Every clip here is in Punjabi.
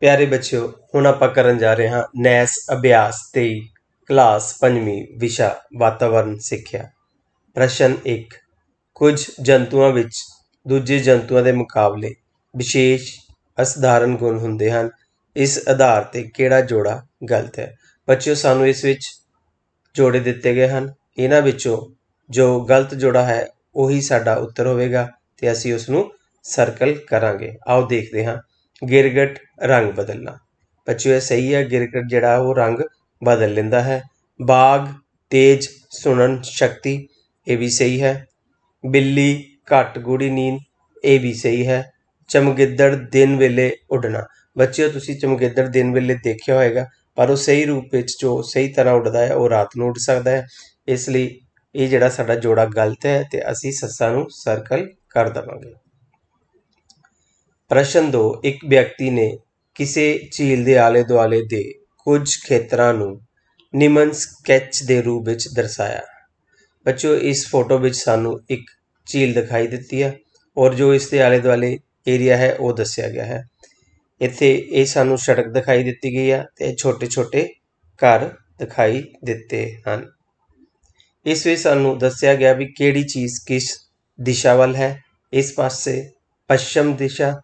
ਪਿਆਰੇ ਬੱਚਿਓ, ਹੁਣ ਆਪਾਂ ਕਰਨ ਜਾ ਰਹੇ ਹਾਂ ਨੈਸ ਅਭਿਆਸ 23 ਕਲਾਸ 5ਵੀਂ ਵਿਸ਼ਾ ਵਾਤਾਵਰਣ ਸਿੱਖਿਆ। ਪ੍ਰਸ਼ਨ 1 ਕੁਝ ਜੰਤੂਆਂ ਵਿੱਚ ਦੂਜੇ ਜੰਤੂਆਂ ਦੇ ਮੁਕਾਬਲੇ ਵਿਸ਼ੇਸ਼ ਅਸਧਾਰਨ ਗੁਣ ਹੁੰਦੇ ਹਨ। ਇਸ ਆਧਾਰ ਤੇ ਕਿਹੜਾ ਜੋੜਾ ਗਲਤ ਹੈ? ਬੱਚਿਓ, ਸਾਨੂੰ ਇਸ ਵਿੱਚ ਜੋੜੇ ਦਿੱਤੇ ਗਏ ਹਨ। ਇਹਨਾਂ ਵਿੱਚੋਂ ਜੋ ਗਲਤ ਜੋੜਾ ਹੈ, ਉਹੀ ਸਾਡਾ ਉੱਤਰ ਹੋਵੇਗਾ ਤੇ ਅਸੀਂ ਉਸ ਨੂੰ ਸਰਕਲ ਕਰਾਂਗੇ। ਆਓ ਦੇਖਦੇ ਹਾਂ। ਗਿਰਗਟ ਰੰਗ ਬਦਲਣਾ। ਬੱਚਿਓ, ਇਹ ਸਹੀ ਹੈ, ਗਿਰਗਟ ਜਿਹੜਾ ਉਹ ਰੰਗ ਬਦਲ ਲੈਂਦਾ ਹੈ। ਬਾਗ, ਤੇਜ਼, ਸੁਣਨ, ਸ਼ਕਤੀ, ਇਹ ਵੀ ਸਹੀ ਹੈ। ਬਿੱਲੀ, ਘੱਟ ਗੂੜੀ ਨੀਂਦ, ਇਹ ਵੀ ਸਹੀ ਹੈ। ਚਮਗਿੱਦੜ ਦਿਨ ਵੇਲੇ ਉੱਡਣਾ। ਬੱਚਿਓ, ਤੁਸੀਂ ਚਮਗਿੱਦੜ ਦਿਨ ਵੇਲੇ ਦੇਖਿਆ ਹੋਵੇਗਾ ਪਰ ਉਹ ਸਹੀ ਰੂਪ ਵਿੱਚ ਜੋ ਸਹੀ ਤਰ੍ਹਾਂ ਉੱਡਦਾ ਹੈ, ਉਹ ਰਾਤ ਨੂੰ ਉੱਡ ਸਕਦਾ ਹੈ। ਇਸ ਲਈ ਇਹ ਜਿਹੜਾ ਸਾਡਾ ਜੋੜਾ ਗਲਤ ਹੈ ਤੇ ਅਸੀਂ ਸੱਸਾਂ ਨੂੰ ਸਰਕਲ ਕਰ ਦਵਾਂਗੇ। ਪ੍ਰਸ਼ਨ ਦੋ, ਇੱਕ ਵਿਅਕਤੀ ਨੇ ਕਿਸੇ ਝੀਲ ਦੇ ਆਲੇ ਦੁਆਲੇ ਦੇ ਕੁਝ ਖੇਤਰਾਂ ਨੂੰ ਨਿਮਨ ਸਕੈਚ ਦੇ ਰੂਪ ਵਿੱਚ ਦਰਸਾਇਆ। ਬੱਚਿਓ, ਇਸ ਫੋਟੋ ਵਿੱਚ ਸਾਨੂੰ ਇੱਕ ਝੀਲ ਦਿਖਾਈ ਦਿੱਤੀ ਹੈ ਔਰ ਜੋ ਇਸ ਦੇ ਆਲੇ ਦੁਆਲੇ ਏਰੀਆ ਹੈ, ਉਹ ਦੱਸਿਆ ਗਿਆ ਹੈ। ਇੱਥੇ ਇਹ ਸਾਨੂੰ ਸੜਕ ਦਿਖਾਈ ਦਿੱਤੀ ਗਈ ਹੈ ਤੇ ਛੋਟੇ ਛੋਟੇ ਘਰ ਦਿਖਾਈ ਦਿੱਤੇ ਹਨ। ਇਸ ਵਿੱਚ ਸਾਨੂੰ ਦੱਸਿਆ ਗਿਆ ਵੀ ਕਿਹੜੀ ਚੀਜ਼ ਕਿਸ ਦਿਸ਼ਾ ਵੱਲ ਹੈ। ਇਸ ਪਾਸੇ ਪੱਛਮ ਦਿਸ਼ਾ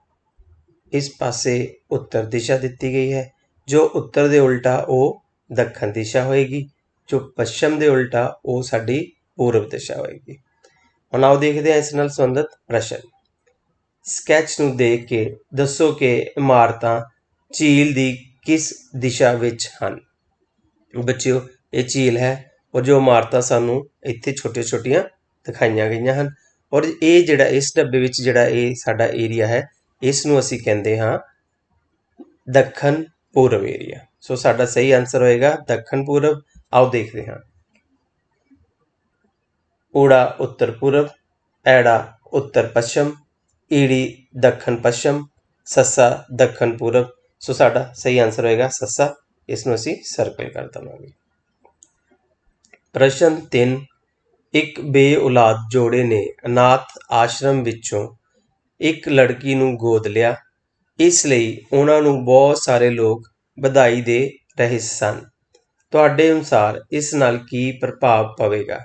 ਇਸ ਪਾਸੇ ਉੱਤਰ ਦਿਸ਼ਾ ਦਿੱਤੀ ਗਈ ਹੈ। ਜੋ ਉੱਤਰ ਦੇ ਉਲਟਾ ਉਹ ਦੱਖਣ ਦਿਸ਼ਾ ਹੋਏਗੀ, ਜੋ ਪੱਛਮ ਦੇ ਉਲਟਾ ਉਹ ਸਾਡੀ ਪੂਰਬ ਦਿਸ਼ਾ ਹੋਏਗੀ। ਹੁਣ ਆਓ ਦੇਖਦੇ ਹਾਂ ਇਸ ਨਾਲ ਸੰਬੰਧਿਤ ਪ੍ਰਸ਼ਨ। ਸਕੈਚ ਨੂੰ ਦੇਖ ਕੇ ਦੱਸੋ ਕਿ ਇਮਾਰਤਾਂ ਝੀਲ ਦੀ ਕਿਸ ਦਿਸ਼ਾ ਵਿੱਚ ਹਨ? ਬੱਚਿਓ, ਇਹ ਝੀਲ ਹੈ ਔਰ ਜੋ ਇਮਾਰਤਾਂ ਸਾਨੂੰ ਇੱਥੇ ਛੋਟੀਆਂ-ਛੋਟੀਆਂ ਦਿਖਾਈਆਂ ਗਈਆਂ ਹਨ ਔਰ ਇਹ ਜਿਹੜਾ ਇਸ ਡੱਬੇ ਵਿੱਚ ਜਿਹੜਾ ਇਹ ਸਾਡਾ ਏਰੀਆ ਹੈ ਇਸ ਨੂੰ ਅਸੀਂ ਕਹਿੰਦੇ ਹਾਂ ਦੱਖਣ ਪੂਰਬ ਏਰੀਆ ਸੋ ਸਾਡਾ ਸਹੀ ਆਨਸਰ ਹੋਏਗਾ ਦੱਖਣ ਪੂਰਬ। ਆਓ ਦੇਖਦੇ ਹਾਂ। ਊੜਾ ਉੱਤਰ ਪੂਰਬ ਐੜਾ ਉੱਤਰ ਪੱਛਮ, ਈੜੀ ਦੱਖਣ ਪੱਛਮ, ਸੱਸਾ ਦੱਖਣ ਪੂਰਬ। ਸੋ ਸਾਡਾ ਸਹੀ ਆਨਸਰ ਹੋਏਗਾ ਸੱਸਾ। ਇਸ ਨੂੰ ਅਸੀਂ ਸਰਕਲ ਕਰ ਦਵਾਂਗੇ। ਪ੍ਰਸ਼ਨ 3 ਇੱਕ ਬੇਔਲਾਦ ਜੋੜੇ ਨੇ ਅਨਾਥ ਆਸ਼ਰਮ ਵਿੱਚੋਂ ਇੱਕ ਲੜਕੀ ਨੂੰ ਗੋਦ ਲਿਆ। ਇਸ ਲਈ ਉਹਨਾਂ ਨੂੰ ਬਹੁਤ ਸਾਰੇ ਲੋਕ ਵਧਾਈ ਦੇ ਰਹੇ ਸਨ। ਤੁਹਾਡੇ ਅਨੁਸਾਰ ਇਸ ਨਾਲ ਕੀ ਪ੍ਰਭਾਵ ਪਵੇਗਾ?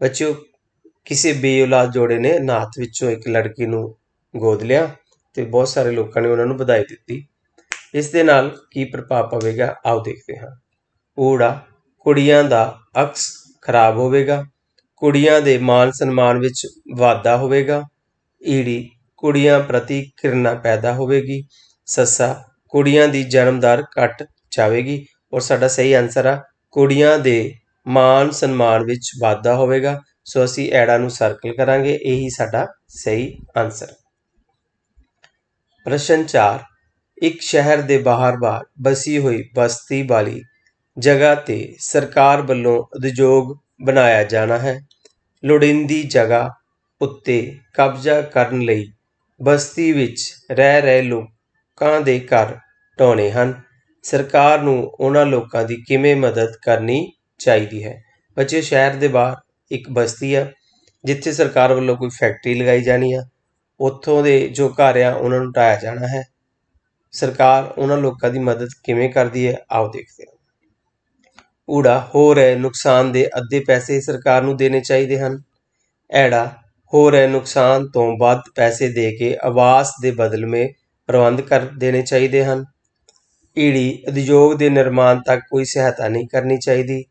ਬੱਚਿਓ, ਕਿਸੇ ਬੇਔਲਾਦ ਜੋੜੇ ਨੇ ਨਾਥ ਵਿੱਚੋਂ ਇੱਕ ਲੜਕੀ ਨੂੰ ਗੋਦ ਲਿਆ ਤੇ ਬਹੁਤ ਸਾਰੇ ਲੋਕਾਂ ਨੇ ਉਹਨਾਂ ਨੂੰ ਵਧਾਈ ਦਿੱਤੀ। ਇਸ ਦੇ ਨਾਲ ਕੀ ਪ੍ਰਭਾਵ ਪਵੇਗਾ? ਆਓ ਦੇਖਦੇ ਹਾਂ। ਊੜਾ, ਕੁੜੀਆਂ ਦਾ ਅਕਸ ਖਰਾਬ ਹੋਵੇਗਾ। ਕੁੜੀਆਂ ਦੇ ਮਾਨ ਸਨਮਾਨ ਵਿੱਚ ਵਾਧਾ ਹੋਵੇਗਾ। ਈੜੀ ਕੁੜੀਆਂ ਪ੍ਰਤੀ ਕਿਰਨਾ ਪੈਦਾ ਹੋਵੇਗੀ, ਸੱਸਾ ਕੁੜੀਆਂ ਦੀ ਜਨਮ ਦਰ ਘੱਟ ਜਾਵੇਗੀ ਔਰ ਸਾਡਾ ਸਹੀ ਆਨਸਰ ਆ, ਕੁੜੀਆਂ ਦੇ ਮਾਨ ਸਨਮਾਨ ਵਿੱਚ ਵਾਧਾ ਹੋਵੇਗਾ, ਸੋ ਅਸੀਂ ਐੜਾ ਨੂੰ ਸਰਕਲ ਕਰਾਂਗੇ, ਇਹੀ ਸਾਡਾ ਸਹੀ ਆਨਸਰ ਪ੍ਰਸ਼ਨ 4 ਇੱਕ ਸ਼ਹਿਰ ਦੇ ਬਾਹਰ-ਬਾਹਰ ਬਸੀ ਹੋਈ ਬਸਤੀ ਵਾਲੀ ਜਗ੍ਹਾ ਤੇ ਸਰਕਾਰ ਵੱਲੋਂ ਉਦਯੋਗ ਬਣਾਇਆ ਜਾਣਾ ਹੈ। ਲੋੜਿੰਦੀ ਜਗ੍ਹਾ ਉੱਤੇ ਕਬਜ਼ਾ ਕਰਨ ਲਈ ਬਸਤੀ ਵਿੱਚ ਰਹਿ ਰਹੇ ਲੋਕਾਂ ਦੇ ਘਰ ਢਾਉਣੇ ਹਨ। ਸਰਕਾਰ ਨੂੰ ਉਹਨਾਂ ਲੋਕਾਂ ਦੀ ਕਿਵੇਂ ਮਦਦ ਕਰਨੀ ਚਾਹੀਦੀ ਹੈ? ਬੱਚੇ, ਸ਼ਹਿਰ ਦੇ ਬਾਹਰ ਇੱਕ ਬਸਤੀ ਆ, ਜਿੱਥੇ ਸਰਕਾਰ ਵੱਲੋਂ ਕੋਈ ਫੈਕਟਰੀ ਲਗਾਈ ਜਾਣੀ ਆ। ਉੱਥੋਂ ਦੇ ਜੋ ਘਰ ਆ, ਉਹਨਾਂ ਨੂੰ ਢਾਇਆ ਜਾਣਾ ਹੈ। ਸਰਕਾਰ ਉਹਨਾਂ ਲੋਕਾਂ ਦੀ ਮਦਦ ਕਿਵੇਂ ਕਰਦੀ ਹੈ? ਆਓ ਦੇਖਦੇ ਹਾਂ। ਊੜਾ ਹੋ ਰਹੇ ਨੁਕਸਾਨ ਦੇ ਅੱਧੇ ਪੈਸੇ ਸਰਕਾਰ ਨੂੰ ਦੇਣੇ ਚਾਹੀਦੇ ਹਨ। ਐੜਾ ਹੋ ਰਹੇ ਨੁਕਸਾਨ ਤੋਂ ਵੱਧ ਪੈਸੇ ਦੇ ਕੇ ਆਵਾਸ ਦੇ ਬਦਲਵੇਂ ਪ੍ਰਬੰਧ ਕਰ ਦੇਣੇ ਚਾਹੀਦੇ ਹਨ। ਈੜੀ ਉਦਯੋਗ ਦੇ ਨਿਰਮਾਣ ਤੱਕ ਕੋਈ ਸਹਾਇਤਾ ਨਹੀਂ ਕਰਨੀ ਚਾਹੀਦੀ।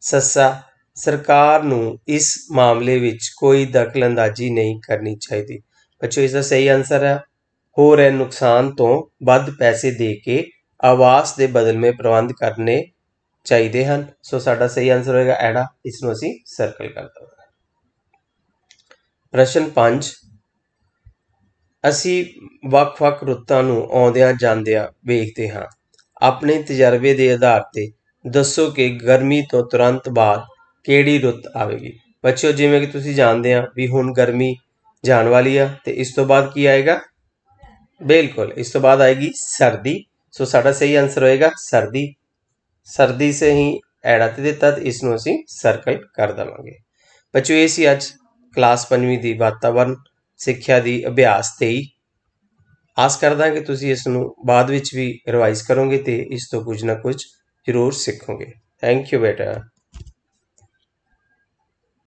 ਸੱਸਾ, ਸਰਕਾਰ ਨੂੰ ਇਸ ਮਾਮਲੇ ਵਿੱਚ ਕੋਈ ਦਖਲਅੰਦਾਜ਼ੀ ਨਹੀਂ ਕਰਨੀ ਚਾਹੀਦੀ। ਬੱਚੋ, ਇਸ ਦਾ ਸਹੀ ਆਨਸਰ ਹੈ। ਹੋ ਰਹੇ ਨੁਕਸਾਨ ਤੋਂ ਵੱਧ ਪੈਸੇ ਦੇ ਕੇ ਆਵਾਸ ਦੇ ਬਦਲਵੇਂ ਪ੍ਰਬੰਧ ਕਰਨੇ ਚਾਹੀਦੇ ਹਨ। ਸੋ ਸਾਡਾ ਸਹੀ ਆਨਸਰ ਹੋਏਗਾ ਐੜਾ। ਇਸ ਨੂੰ ਅਸੀਂ ਸਰਕਲ ਕਰ ਦਵਾਂਗੇ ਪ੍ਰਸ਼ਨ ਪੰਜ। ਅਸੀਂ ਵੱਖ-ਵੱਖ ਰੁੱਤਾਂ ਨੂੰ ਆਉਂਦਿਆਂ ਜਾਂਦਿਆਂ ਵੇਖਦੇ ਹਾਂ। ਆਪਣੇ ਤਜਰਬੇ ਦੇ ਆਧਾਰ ਤੇ ਦੱਸੋ ਕਿ ਗਰਮੀ ਤੋਂ ਤੁਰੰਤ ਬਾਅਦ ਕਿਹੜੀ ਰੁੱਤ ਆਵੇਗੀ। ਬੱਚਿਓ, ਜਿਵੇਂ ਕਿ ਤੁਸੀਂ ਜਾਣਦੇ ਆ ਵੀ ਹੁਣ ਗਰਮੀ ਜਾਣ ਵਾਲੀ ਆ ਤੇ ਇਸ ਤੋਂ ਬਾਅਦ ਕੀ ਆਏਗਾ? ਬਿਲਕੁਲ, ਇਸ ਤੋਂ ਬਾਅਦ ਆਏਗੀ ਸਰਦੀ। ਸੋ ਸਾਡਾ ਸਹੀ ਆਨਸਰ ਹੋਏਗਾ ਸਰਦੀ। ਸਰਦੀ ਸੇ ਹੀ ਐੜਾ ਤੇ ਦਿੱਤਾ ਤੇ ਇਸ ਨੂੰ ਅਸੀਂ ਸਰਕਲ ਕਰ ਦਵਾਂਗੇ। ਬੱਚਿਓ, ਇਹ ਸੀ ਅੱਜ ਕਲਾਸ 5ਵੀਂ ਦੀ ਵਾਤਾਵਰਣ ਸਿੱਖਿਆ ਦੀ ਅਭਿਆਸ 23 ਆਸ ਕਰਦਾ ਕਿ ਤੁਸੀਂ ਇਸ ਨੂੰ ਬਾਅਦ ਵਿੱਚ ਵੀ ਰਿਵਾਈਜ਼ ਕਰੋਗੇ ਤੇ ਇਸ ਤੋਂ ਕੁਝ ਨਾ ਕੁਝ ਜ਼ਰੂਰ ਸਿੱਖੋਗੇ। ਥੈਂਕ ਯੂ ਬੇਟਾ।